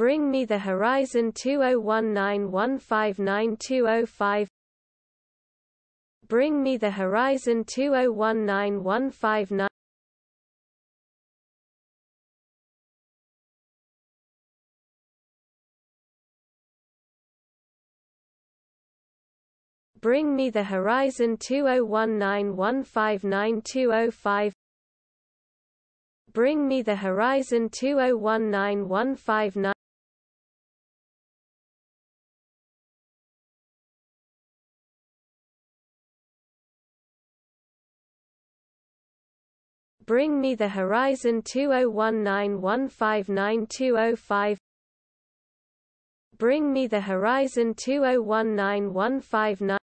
Bring me the horizon 2019159205 Bring me the horizon 2019159205 Bring me the horizon 2019159205 Bring me the horizon 2019159205 Bring me the horizon 2019159205 Bring me the horizon 20191592